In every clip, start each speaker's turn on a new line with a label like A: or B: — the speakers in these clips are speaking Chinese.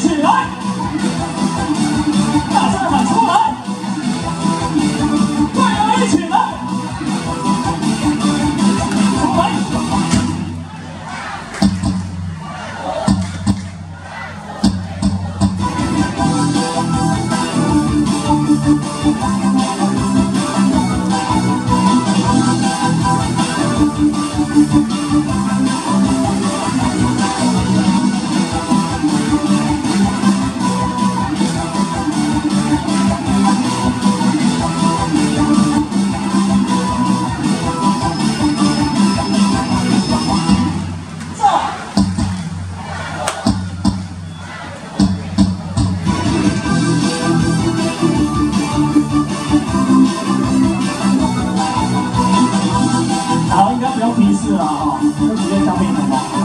A: 起来，大声喊出来，快点，一起来，出来。没事了哈，就直接交给你了。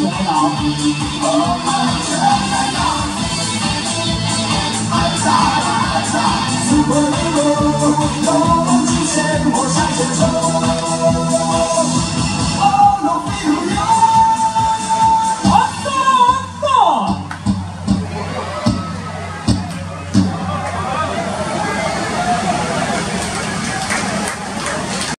A: Đồ bộ.